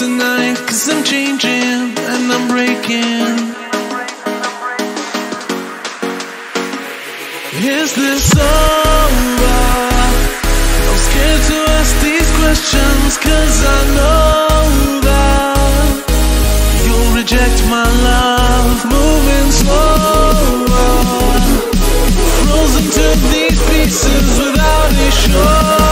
tonight. Cause I'm changing and I'm breaking. Is this over? I'm scared to ask these questions cause I know that You'll reject my love, moving slower. Frozen to these pieces without a shoulder